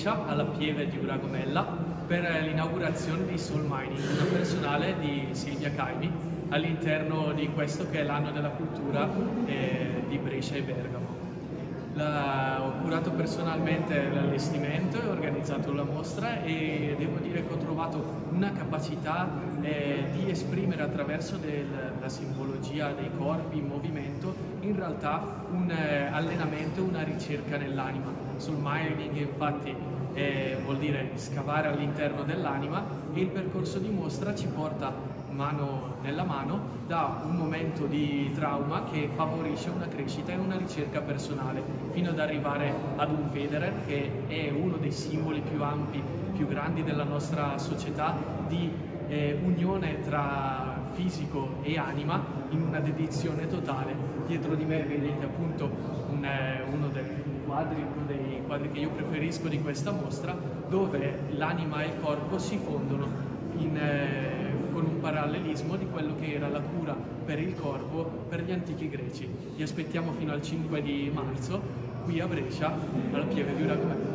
Brescia, alla Pieve di Uragomella, per l'inaugurazione di Soul Mining, una personale di Silvia Caimi, all'interno di questo che è l'anno della cultura eh, di Brescia e Bergamo. La, ho curato personalmente l'allestimento e organizzato la mostra e devo dire che ho trovato una capacità eh, esprimere attraverso del, la simbologia dei corpi in movimento in realtà un eh, allenamento, una ricerca nell'anima. Sul mining infatti eh, vuol dire scavare all'interno dell'anima e il percorso di mostra ci porta mano nella mano da un momento di trauma che favorisce una crescita e una ricerca personale fino ad arrivare ad un Federer che è uno dei simboli più ampi, più grandi della nostra società di eh, unione tra fisico e anima in una dedizione totale. Dietro di me vedete appunto un, eh, uno dei quadri, uno dei quadri che io preferisco di questa mostra dove l'anima e il corpo si fondono in, eh, con un parallelismo di quello che era la cura per il corpo per gli antichi greci. Vi aspettiamo fino al 5 di marzo qui a Brescia, alla Pieve di Uragomè.